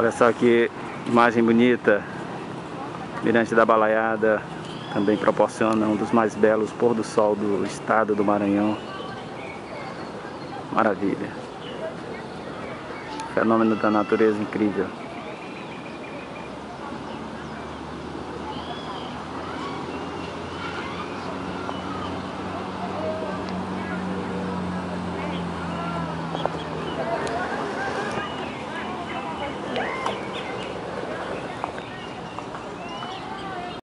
Olha só que imagem bonita. Mirante da Balaiada também proporciona um dos mais belos pôr do sol do estado do Maranhão. Maravilha. Fenômeno da natureza incrível.